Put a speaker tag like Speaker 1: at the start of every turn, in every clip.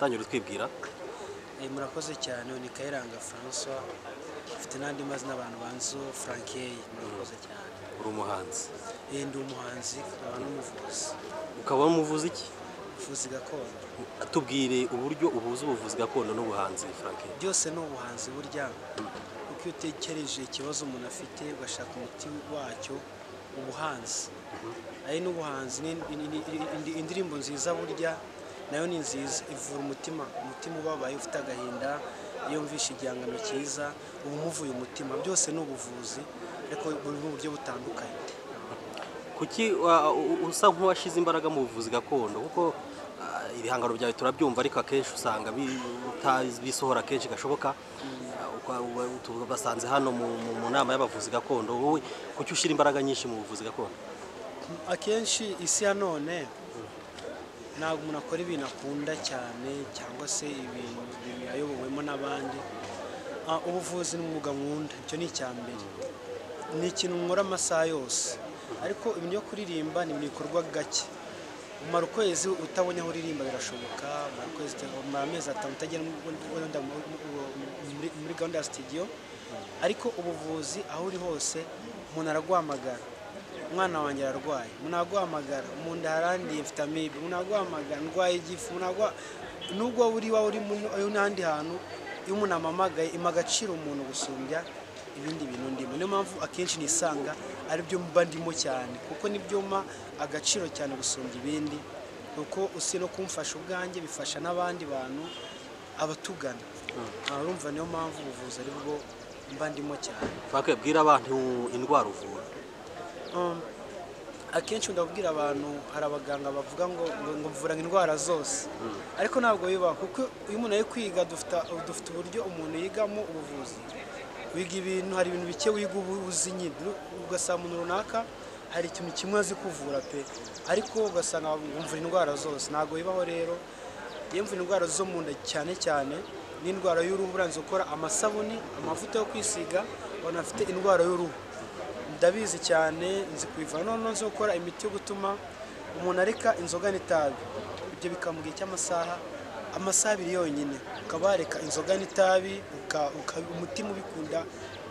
Speaker 1: tangira utwibwira
Speaker 2: Eh, murakoze cyane ni kayiranga francois mfite n'andi mazina abantu banzu frankey murakoze cyane
Speaker 1: uri umuhanzi
Speaker 2: Eh, ndi umuhanzi nkaba n'umuvuzi
Speaker 1: ukaba umuvuzi iki
Speaker 2: ubuvuzi gakondo
Speaker 1: tubwire uburyo uhuza ubuvuzi gakondo n'ubuhanzi frank
Speaker 2: byose ni ubuhanzi burya kuko iyo utekereje ikibazo umuntu afite ugashaka umuti wacyo ubuhanzi ari n'ubuhanzi indirimbo nziza burya na yo ni nziza ivura umutima. Umutima ubabaye ufite agahinda iyo mvishe igihangano cyiza uba umuvuye umutima. Byose ni ubuvuzi ariko buri mu buryo butandukanye.
Speaker 1: Kuki usa nk'uwashyize imbaraga mu buvuzi gakondo? Kuko ah, ibihangano byawe turabyumva ariko akenshi usanga bisohora kenshi gashoboka. Uba- tubasanze hano mu nama y'abavuzi gakondo. Wowe kuki ushyira imbaraga nyinshi mu buvuzi gakondo?
Speaker 2: Akenshi isi ya none ntabwo umuntu akora ibintu akunda cyane cyangwa se ibintu ayobowemo n'abandi. Ah, ubuvuzi ni umwuga nkunda. Icyo ni icya mbere. Ni ikintu nkora amasaha yose. Ariko ibintu byo kuririmba ni ibintu bikorwa gake. Umara ukwezi utabonye aho uririmba birashoboka umara amezi atanu utagera mu- mu- mu- muri gahunda ya sitidiyo ariko ubuvuzi aho uri hose umuntu araguhamagara umwana wanjye ararwaye umuntu araguhamagara mu nda harandiye mfite amibe umuntu araguhamagara ndwaye igifu nubwo uri iwawe uri n'ahandi hantu iyo umuntu amamagaye ima agaciro umuntu gusumbya ibindi bintu ndimo. Niyo mpamvu akenshi nisanga ari byo mba ndimo cyane kuko ni byo mpa agaciro cyane gusumbya ibindi kuko usi no kumfasha ubwanjye bifasha n'abandi bantu abatugana. Ah, urumva niyo mpamvu ubuvuzi ari bwo mba ndimo cyane.
Speaker 1: Frank bwira abantu indwara uvura.
Speaker 2: Akenshi ndabwira abantu hari abaganga bavuga ngo ngo mvura indwara zose. Ariko ntabwo bibaho kuko iyo umuntu ari kwiga dufite uburyo umuntu yigamo ubuvuzi. Wiga ibintu hari ibintu bike wiga uba uzi nyine. Ugasanga umuntu runaka hari ikintu kimwe azi kuvura pe. Ariko ugasanga mvura indwara zose. Ntabwo bibaho rero. Iyo mvura indwara zo mu nda cyane cyane n'indwara y'uruhu burangiza gukora amasabuni amavuta yo kwisiga abantu bafite indwara y'uruhu. Ndabizi cyane nzi kuyivana noneho nzi gukora imiti yo gutuma umuntu areka inzoga n'itabi. Ibyo bikaba mu gihe cy'amasaha amasaha abiri yonyine. Ukaba wareka inzoga n'itabi umutima ubikunda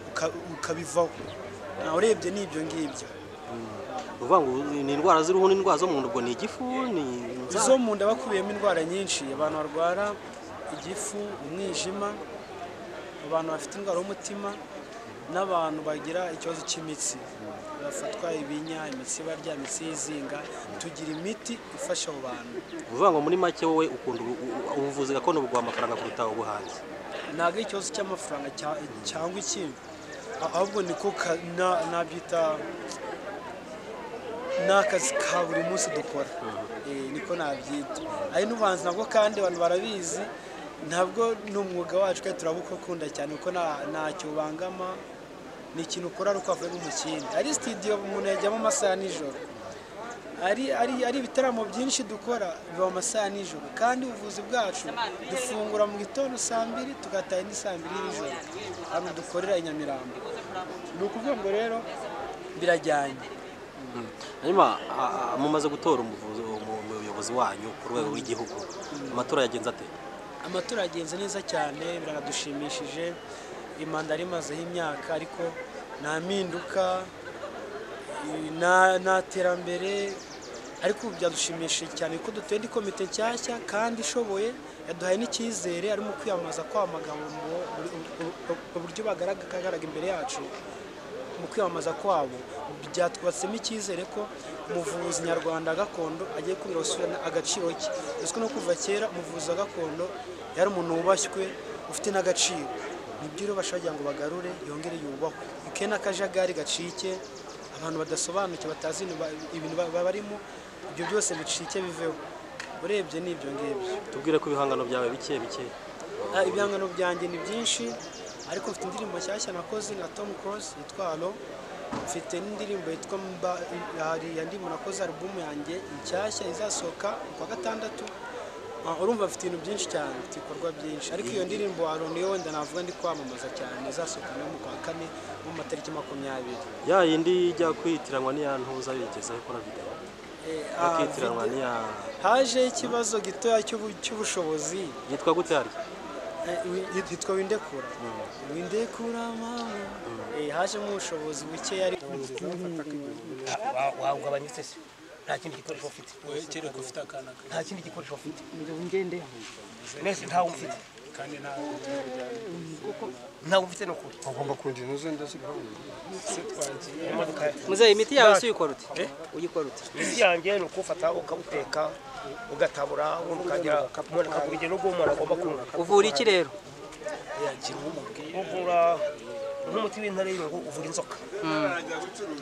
Speaker 2: uka- ukabivaho. Nawe urebye ni ibyo ngibyo
Speaker 1: uvuga ngo ni indwara z'uruhu n'indwara zo mu nda. Ubwo ni igifu ni
Speaker 2: izo mu nda bakubiyemo indwara nyinshi. Abantu barwara igifu umwijima abantu bafite indwara y'umutima n'abantu bagira ikibazo cy'imitsi. Bafatwa ibinya imitsi barya imitsi yizinga tugira imiti ifasha abo bantu.
Speaker 1: Uvuga ngo muri make wowe ukunda ubu- ubu- ubuvuzi gakondo buguha amafaranga kuruta ubuhanzi.
Speaker 2: Ntabwo ari ikibazo cy'amafaranga cya- cyangwa ikindi ahubwo niko nabyita ni akazi ka buri munsi dukora. Eh, niko nabyita. Ari n'ubuhanzi nabwo kandi abantu barabizi. Ntabwo ni umwuga wacu kandi turabukunda cyane kuko nta- ntacyo ubangama. Ni ikintu ukora ari uko wavuye mu kindi ari sitidiyo umuntu yajyamo amasaha nijoro. Ari ibitaramo byinshi dukora biba mu masaha nijoro. Kandi ubuvuzi bwacu dufungura mu gitondo saa mbiri tugataha indi saa mbiri y'ijoro. Hano dukorera i Nyamirambo. Ni ukuvuga ngo rero birajyanye.
Speaker 1: Hanyuma a- a- mumaze gutora umuyobozi wanyu ku rwego rw'igihugu amatora yagenze ate?
Speaker 2: Amatora yagenze neza cyane biranadushimishije imanda rimazeho imyaka ariko nta mpinduka nta terambere. Ariko ubu byadushimishije cyane kuko dutuye indi komite nshyashya kandi ishoboye yaduhaye n'icyizere arimo kwiyamamaza kwamagana uburyo bagaragara imbere yacu mu kwiyamamaza kwabo. Byatwubatsemo icyizere ko umuvuzi nyarwanda gakondo agiye kubera gusubirana agaciro ke. Uzwi no kuva kera umuvuzi wa gakondo yari umuntu wubashywe ufite n'agaciro. Ni byo rero bashobora ngo bagarure yongere yubahwe. Bike n'akajagari gacike abantu badasobanukiwe batazi ibintu barimo ibyo byose bicike biveho. Urebye ni ibyo ngibyo.
Speaker 1: Tubwire ko ibihangano byawe bike bike.
Speaker 2: Ah, ibihangano byanjye ni byinshi ariko mfite indirimbo nshyashya nakoze nka Tom Close yitwa Alo mfite n'indirimbo yitwa Mba hari indi nakoze album yanjye nshyashya izasohoka ku wa gatandatu. Urumva mfite ibintu byinshi cyane mfite ibikorwa byinshi. Ariko iyo ndirimbo Alo niyo wenda navuga ndi kwamamaza cyane izasohoka no mu kwa kane mu matariki makumyabiri.
Speaker 1: Ya yindi ijya kwitiranwa n'iya ntuza bigeze ikora videwo
Speaker 2: Eh, ah,
Speaker 1: bakitiranwa n'iya
Speaker 2: haje ikibazo gitoya cy'ubu- cy'ubushobozi.
Speaker 1: Yitwa gute hari
Speaker 2: eh, yitwa windekura windekura mama. Eh, hajemo ubushobozi bukeya ariko
Speaker 3: wawugabanyutse se? Nta kindi gikoresho ufite
Speaker 2: kereka ufite akana
Speaker 3: nta kindi gikoresho ufite nese ntawe ufite ntawe ufite ni ukuri
Speaker 4: agomba kundina uze ndasigaho
Speaker 5: muzehe imiti yawe si uyikora ute uyikora ute
Speaker 3: isi yanjye ni ukufata ukawuteka ugatabura ubundi ukagira umuntu akaguha urugero rw'umuntu agomba kunywa
Speaker 5: uvura iki rero
Speaker 3: uvura nk'umuti w'intare y'irungu uvura inzoka.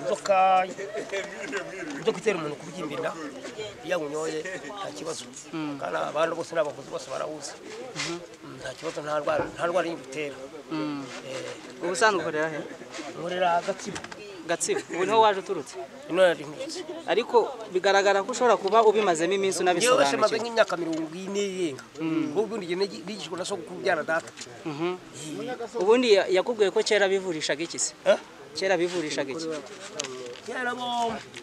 Speaker 3: Inzoka inzoka itera umuntu kubyimba inda iyo awunyoye nta kibazo. Kandi abantu bose n'abavuzi bose barawuzi. Nta kibazo nta ndwara nta ndwara yindi utera
Speaker 5: ubusanzwe ukorera he?
Speaker 3: Nkorera agatsibo
Speaker 5: gatsibo ubu ni ho waje uturutse? Ariko bigaragara ko ushobora kuba ubimazemo iminsi
Speaker 3: yewe se maze
Speaker 5: unabisobanukiwe
Speaker 3: nk'imyaka mirongo ine irenga ubwo ubundi igihe nigishwa na so kubyara data.
Speaker 5: Ubundi ya- yakubwiye ko kera bivurishaga iki se?
Speaker 3: Eh?
Speaker 5: kera bivurishaga iki?
Speaker 3: Kera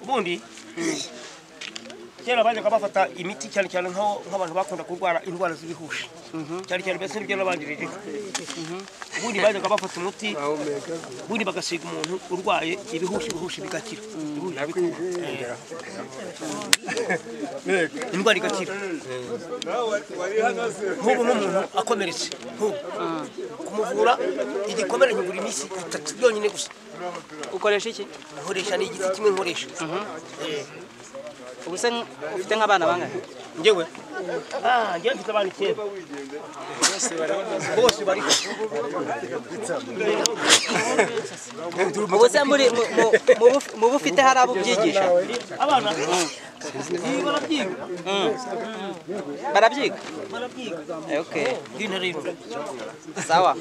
Speaker 3: ubundi? Kera bajyaga bafata imiti cyane cyane nk'abantu bakunda kurwara indwara z'ibihushi cyane cyane mbese ni byo nabanjirije ubundi bajyaga bafata umuti. Ubundi bagasiga umuntu urwaye ibihushi ibihushi bigakira. Indwara igakira. Nk'ubu nk'umuntu akomeretse. Kumuvura igikomere nkigura iminsi itatu byonyine gusa.
Speaker 5: Ukoresha iki?
Speaker 3: Nkoresha ni igiti kimwe nkoresha. Eh.
Speaker 5: Ubu se ufite nk'abana bangahe
Speaker 3: njyewe ah njyewe mfite abana icyenda bose bari
Speaker 5: ubu se muri mu- mu bufite hari abo ubyigisha
Speaker 3: abana barabyiga
Speaker 5: barabyiga
Speaker 3: barabyiga
Speaker 5: sawa